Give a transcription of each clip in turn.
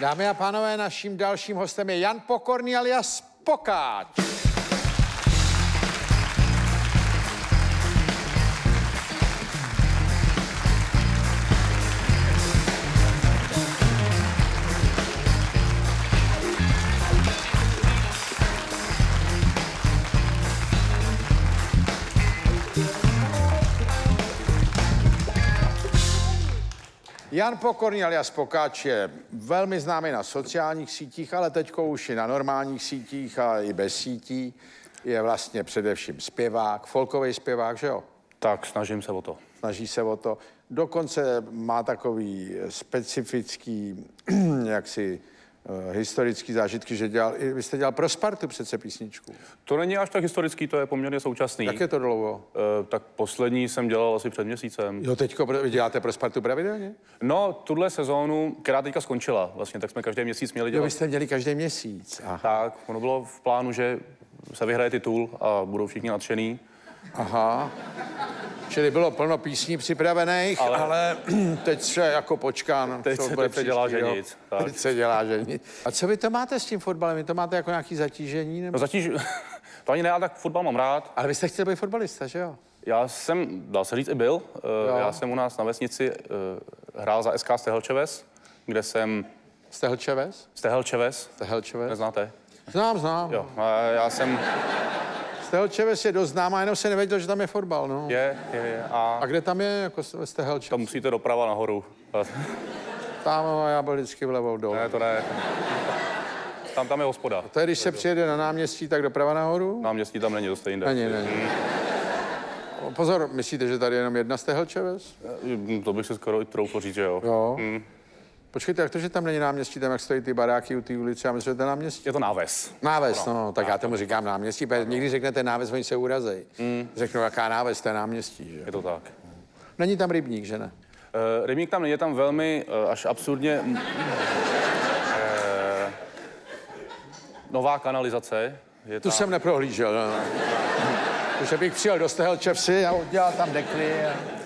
Dámy a pánové, naším dalším hostem je Jan Pokorný alias Pokáč. Jan Pokorný alias Pokáč je velmi známý na sociálních sítích, ale teď už i na normálních sítích a i bez sítí. Je vlastně především zpěvák, folkový zpěvák, že jo? Tak, snažím se o to. Snaží se o to. Dokonce má takový specifický, jaksi, uh, historický zážitky, že dělal, i vy jste dělal pro Spartu přece písničku. To není až tak historický, to je poměrně současný. Jak je to dlouho? E, tak poslední jsem dělal asi před měsícem. Jo, teďko vy děláte pro Spartu pravidelně? No, tuhle sezónu, která teďka skončila, vlastně, tak jsme každý měsíc měli Jo, dělat. vy jste měli každý měsíc. Aha. Tak, ono bylo v plánu, že se vyhraje titul a budou všichni nadšený. Aha. Čili bylo plno písní připravených, ale, Ale- teď se jako počkán. Teď co se- teď se dělá, příští že nic, tak. Teď se dělá, že nic. A co vy to máte s tím fotbalem? Vy to máte jako nějaký zatížení? Nebo? No zatíž, to ani ne, já tak fotbal mám rád. Ale vy jste chtěl být fotbalista, že jo? Já jsem, dá se říct, i byl. Jo. Jo. Já jsem u nás na vesnici eh, hrál za SK Stehelčeves, kde jsem... Stehelčeves, Jste Hlčeves? neznáte? Znám, znám. Jo, já jsem... Jste Hlčeves je dost známá, jenom se nevěděl, že tam je fotbal, no. Je, je, je. A A kde tam je, jako jste Hlčeves? tam musíte doprava nahoru. A- Tam, no, já byl vždycky vlevo dole. Ne, to ne. Tam, tam je hospoda. To je, když se přijede na náměstí, tak doprava nahoru? Náměstí tam není, to jste jinde. Není, není. Pozor, myslíte, že tady je jenom jedna jste Hlčeves? Mm, To bych si skoro i troufl říct, že jo. Jo. Počkejte, jak to, že tam není náměstí, tam jak stojí ty baráky u té ulice, já myslím, že to je náměstí. Je to náves. Náves, no, no, tak já tomu říkám náměstí, protože někdy řeknete náves, oni se urazej. Mm. Řeknou, jaká náves, to je náměstí, že? Je to tak. Není tam rybník, že ne? Uh, rybník tam není, je tam velmi uh, až absurdně... Uh, nová kanalizace. Je Tu tam, jsem neprohlížel, no. Že bych přijel do Stehelčevsi a udělal tam dekly. A...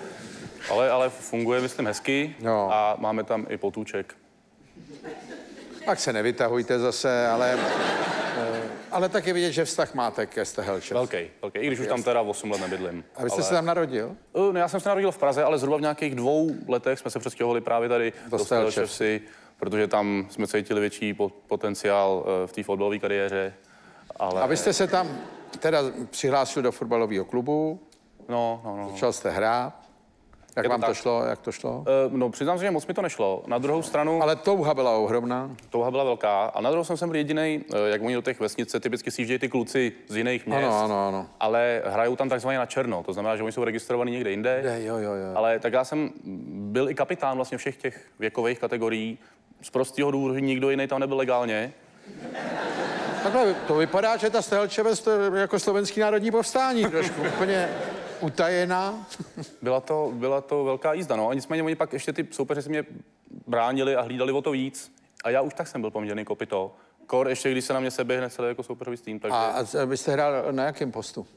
ale, ale funguje, myslím, hezky. Jo. A máme tam i potůček. Pak se nevytahujte zase, ale... eh, Ale tak je vidět, že vztah máte ke Stehelčevsi. Velký, velký. I když už tam teda 8 let nebydlím. A vy jste ale... se tam narodil? Uh, no, já jsem se narodil v Praze, ale zhruba v nějakých dvou letech jsme se přestěhovali právě tady Do do. Stelčevsi, protože tam jsme cítili větší po- potenciál uh, v té fotbalové kariéře. Ale... A vy jste se tam teda přihlásil do fotbalového klubu, No, no, no. začal jste hrát. Jak to vám to tak. šlo? Jak to šlo? Uh, no, přiznám se, že moc mi to nešlo. Na druhou stranu, ale... Touha byla ohromná. touha byla velká. A na druhou stranu jsem byl jediný, jak oni do těch vesnic se typicky sjíždějí ty kluci z jiných měst. Ano, ano, ano. Ale hrajou tam takzvaně na černo. To znamená, že oni jsou registrovaní někde jinde. Je, jo, jo, jo. Ale tak já jsem byl i kapitán vlastně všech těch věkových kategorií. Z prostého důvodu, že nikdo jiný tam nebyl legálně. Takhle to vypadá, že ta Stehelčeves to je jako slovenský národní povstání, trošku úplně utajená. Byla to, byla to velká jízda, no. A nicméně oni pak ještě ty soupeři si mě bránili a hlídali o to víc. A já už tak jsem byl poměrně kopito. Kor ještě, když se na mě seběhne celý jako soupeřový tým. Takže A, a vy jste hrál na jakém postu?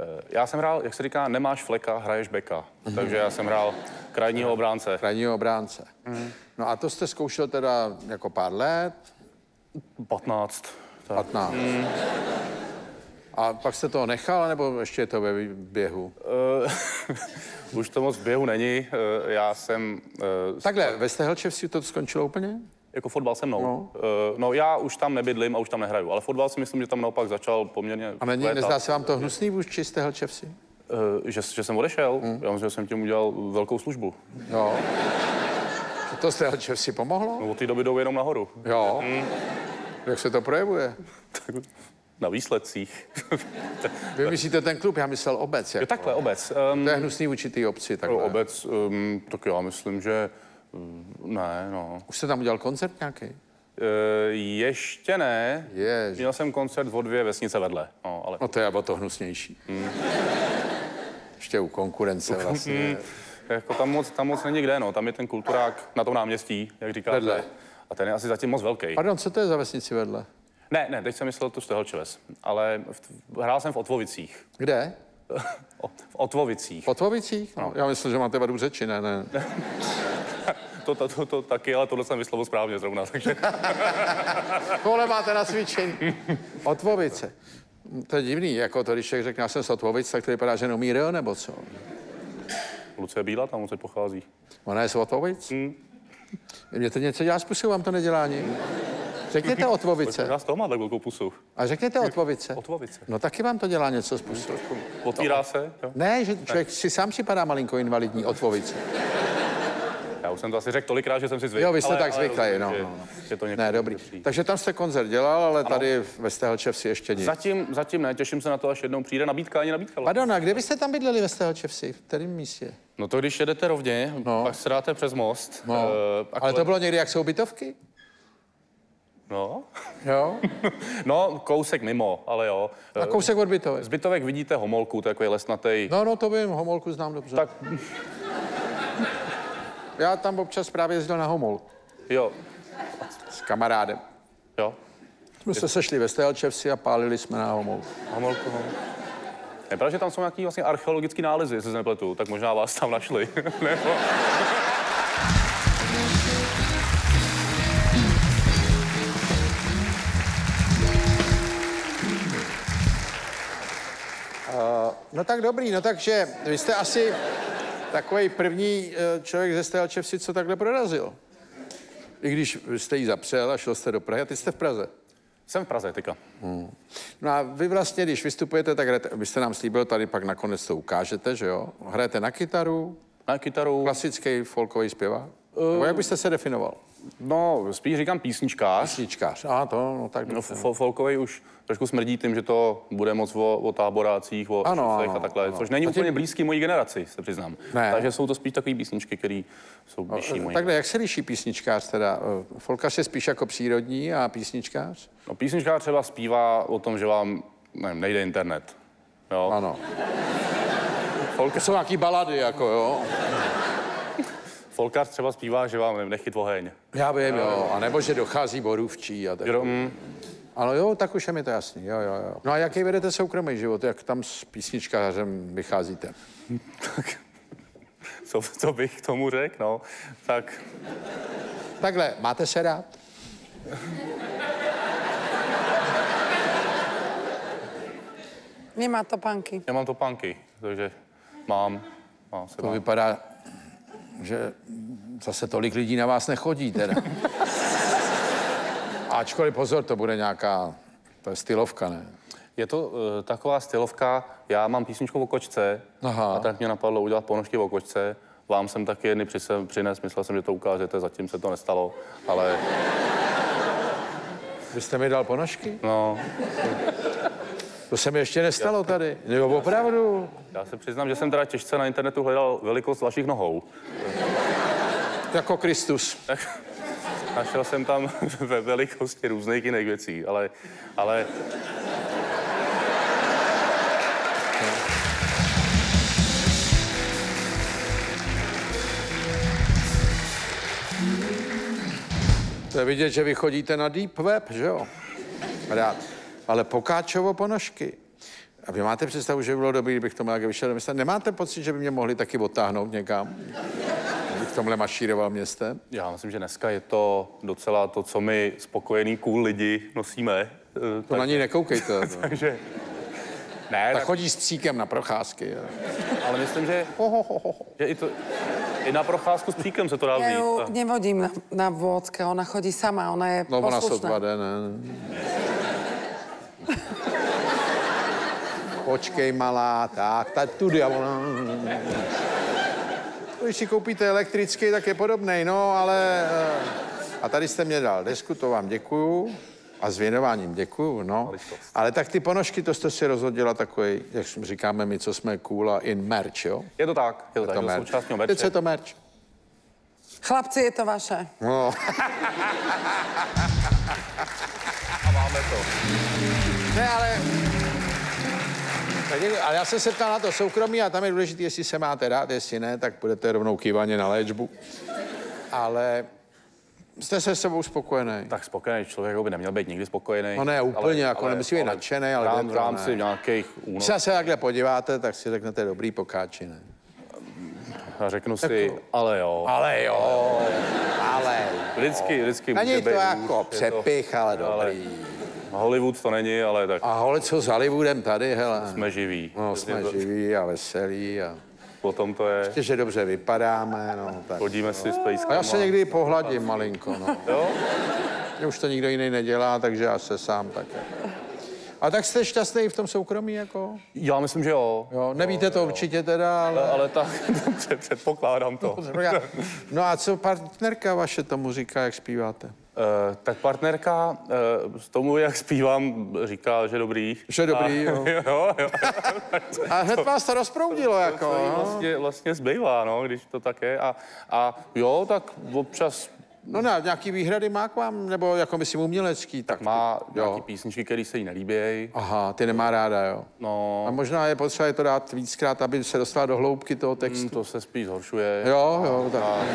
eh, já jsem hrál, jak se říká, nemáš fleka, hraješ beka. Takže já jsem hrál krajního obránce. Krajního obránce. No a to jste zkoušel teda jako pár let, 15. Tak. 15. A pak jste to nechal, nebo ještě je to ve běhu? Eh, už to moc v běhu není. Eh, Já jsem eh, Takhle, ve Stehelčevsi to skončilo úplně? Jako fotbal se mnou. No. No. no já už tam nebydlím a už tam nehraju, ale fotbal si myslím, že tam naopak začal poměrně A není, nezdá se vám to hnusný vůči Stehelčevsi? Eh, že, že jsem odešel. Hmm. Já myslím, že jsem tím udělal velkou službu. Že to Stehelčevsi pomohlo? No, od té doby jdou jenom nahoru. Jo. Jak se to projevuje? Na výsledcích. Vy myslíte ten klub, já myslel obec. jo, Jako. takhle, obec. Um, To je hnusný vůči té obci. Takhle. obec, um, tak já myslím, že um, ne, no. Už jste tam udělal koncert nějaký? E, ještě ne. Ježiš. Měl jsem koncert o dvě vesnice vedle. No, ale No to je to hnusnější. Ještě u konkurence vlastně. jako tam, moc, tam moc není kde, no. Tam je ten kulturák na tom náměstí, jak říkáte. Vedle. A ten je asi zatím moc velký. Pardon, co to je za vesnici vedle? Ne, ne, teď jsem myslel tu Stehelčeves, ale v, hrál jsem v Otvovicích. Kde? V Otvovicích. V Otvovicích? No. Já myslím, že máte vadu řeči, ne, ne. to, to, to, to taky, ale tohle jsem vyslovil správně zrovna, takže Tohle máte na cvičení. Otvovice. To je divný, jako to, když člověk řekne, já jsem z Otvovic, tak to vypadá, že jenom Míro, nebo co? Lucie Bíla tam se pochází. Ona je z Otvovic? Hmm. Mě to něco dělá pusu, vám to nedělá nic. Řekněte Otvovice. Já z toho má tak velkou pusu. A řekněte Otvovice. Otvovice. No taky vám to dělá něco z pusu. Otvírá se, jo? Ne, že člověk si sám připadá malinko invalidní, Otvovice. Já už jsem to asi řekl tolikrát, že jsem si zvykl. Jo, vy jste ale- tak ale zvyklý, no, že- no, no. že to Ne, dobrý. přijde. Takže tam jste koncert dělal, ale tady ve Stehelčev si ještě nic. Zatím, zatím ne, těším se na to, až jednou přijde nabídka, ani nabídka. Pardon, a kde byste tam bydleli ve Stehelčevsi? V kterém místě? No to když jedete rovně, No. no. pak se dáte přes most. No. a Ale to bylo někdy, jak jsou bytovky? No. Jo. no, kousek mimo, ale jo. A kousek od bytovek. Zbytovek vidíte homolku, to je takový lesnatý. No, no, to vím, Homolku znám dobře. Tak Já tam občas právě jezdil na Homol jo, s kamarádem. jo, Jsme se sešli ve Stehelčevsi a pálili jsme na Homol. homolku, no. Je pravda, že tam jsou nějaký vlastně archeologický nálezy, jestli se nepletu, tak možná vás tam našli. Nebo... No tak dobrý, no takže vy jste asi takový první eh, člověk ze Stehelčevsi, co takhle prorazil. I když jste jí zapřel a šel jste do Prahy a teď jste v Praze. Jsem v Praze teďka. No a vy vlastně, když vystupujete, tak hrajete, vy jste nám slíbil, tady pak nakonec to ukážete, že jo? Hrajete na kytaru, Na kytaru, klasický folkový zpěvák? Nebo jak byste se definoval? No spíš říkám písničkář. Písničkář. A to, no tak No, dobře. fo- folkovej už trošku smrdí tím, že to bude moc o, o táborácích, o Ano, ano, a takhle, ano. což není tím- úplně blízký mojí generaci, se přiznám. Ne. Takže jsou to spíš takové písničky, které jsou blížší mojí. Takhle, jak se liší písničkář teda? Folkař je spíš jako přírodní a písničkář? No, písničkář třeba zpívá o tom, že vám nevím, nejde internet. Jo? Ano. Folk, To jsou nějaký balady, jako jo. Folkař třeba zpívá, že vám nechyt oheň. Já vím, jo. A nebo, že dochází borůvčí a tak. Mm, Ano, jo, tak už je mi to jasný, jo, jo, jo. No a jaký vedete soukromý život? Jak tam s písničkářem vycházíte? co, co bych k tomu řekl, no, tak Takhle, máte se rád? Nemá to panky. já mám to panky, takže mám, mám se To mám. vypadá, že zase tolik lidí na vás nechodí teda. Ačkoliv pozor, to bude nějaká, to je stylovka, ne? Je to uh, taková stylovka, já mám písničku o kočce Aha. a tak mě napadlo udělat ponožky o kočce. Vám jsem taky jedny přines, myslel jsem, že to ukážete, zatím se to nestalo, ale Vy jste mi dal ponožky? no, To se mi ještě nestalo tady. Jo, opravdu. já se přiznám, že jsem teda těžce na internetu hledal velikost vašich nohou. Jako Kristus. Našel jsem tam ve velikosti různých jiných věcí, ale, ale To je vidět, že vy chodíte na deep web, že jo? Rád. Ale Pokáčovo ponožky. A vy máte představu, že by bylo dobré, kdybych to měl vyšel do města? Nemáte pocit, že by mě mohli taky odtáhnout někam? Kdybych tomhle mašíroval městem? já myslím, že dneska je to docela to, co my spokojený cool lidi nosíme. Eh, To na ní nekoukejte. No. Takže ne, Tak tak, chodí s psíkem na procházky. jo. ale myslím, že, že i, to, i na procházku s příkem se to dá vzít. ju A- nevodím na, na vôdzke, ona chodí sama, ona je No ona poslušná. sotva jde, ne? Počkej, malá, tak, tak tudy. Když si koupíte elektrický, tak je podobný, no, ale... eh, A tady jste mě dal desku, to vám děkuju. A s věnováním děkuju, no. Ale tak ty ponožky, to jste si rozhodila takový, jak říkáme my, co jsme cool a in merch, jo? Je to tak, je to tak, To je to merch. Teď co je to merch? Chlapci, je to vaše. No. A máme to. Ne, ale... Ale já jsem se ptal na to soukromí a tam je důležité, jestli se máte rád, jestli ne, tak budete rovnou kývaně na léčbu. Ale jste se s sebou spokojený. Tak spokojený člověk by neměl být nikdy spokojený. No ne, úplně, jako nemusí být nadšenej, ale v rámci nějakých Když únor. se se takhle podíváte, tak si řeknete dobrý pokáči, ne? A řeknu si, ale jo. Ale jo, ale Vždycky, vždycky může Není to být jako přepich, ale dobrý. Hollywood to není, ale tak A hole, co s Hollywoodem tady, hele. jsme živí. No, Prostě jsme to- živí a veselí a Potom to je, ještě, že dobře vypadáme, no, tak. chodíme si s A pejskama. já se někdy pohladím malinko, no. Jo? Už to nikdo jiný nedělá, takže já se sám také. A tak jste šťastný v tom soukromí, jako? Já myslím, že jo. Jo, nevíte to určitě teda, ale... Ale tak před- předpokládám to. No a co partnerka vaše tomu říká, jak zpíváte? Uh, tak partnerka uh, z tomu, jak zpívám, říká, že dobrý. Že dobrý, a, jo. jo, jo. A hned vás to rozproudilo, jako. To no. vlastně, vlastně zbývá, no, když to tak je. A, a jo, tak občas No ne, nějaký výhrady má k vám, nebo jako myslím umělecký, tak má jo. nějaký písničky, které se jí nelíbí. Aha, ty nemá ráda, jo. No, A možná je potřeba je to dát víckrát, aby se dostala do hloubky toho textu. mm, to se spíš zhoršuje. Jo, jo, tak.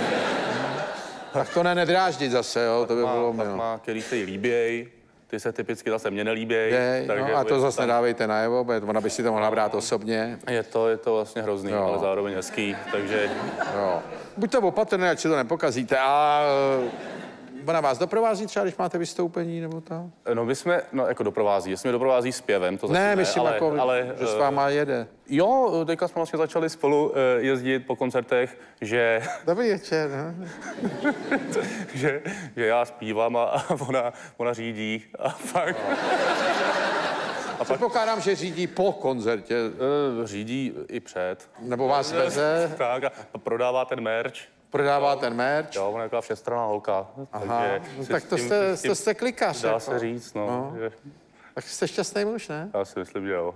Tak to ne, nedráždit zase, jo, to by Má, bylo milo. má, který se jí líběj, ty se typicky zase mně nelíběj. Je, no, a to je zase tam- nedávejte najevo, protože ona by si to mohla brát osobně. Je to, je to vlastně hrozný, Jo. ale zároveň hezký, takže Jo. Buďte opatrné, ať si to nepokazíte. A ona vás doprovází třeba, když máte vystoupení, nebo to? No my jsme, no jako doprovází, jestli mě doprovází zpěvem, to Ne, myslím, ale, jako, ale, že s eh, váma jede. Jo, teďka jsme vlastně začali spolu eh, jezdit po koncertech, že, Dobrý večer. no. že, že já zpívám a, a ona, ona řídí a pak Předpokládám, že řídí po koncertě, eh, řídí i před. nebo vás veze, Tak a prodává ten merch. Prodává ten merch. Jo, ona je taková všestranná holka. Aha, no, si tak to tím- jste, tím to jste klikař. Dá jako. se říct, no. No. Že, Tak jste šťastný muž, ne? já si myslím, že jo.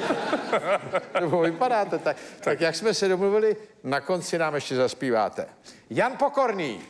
Nebo vypadáte tak. Tak jak jsme se domluvili, na konci nám ještě zaspíváte. Jan Pokorný.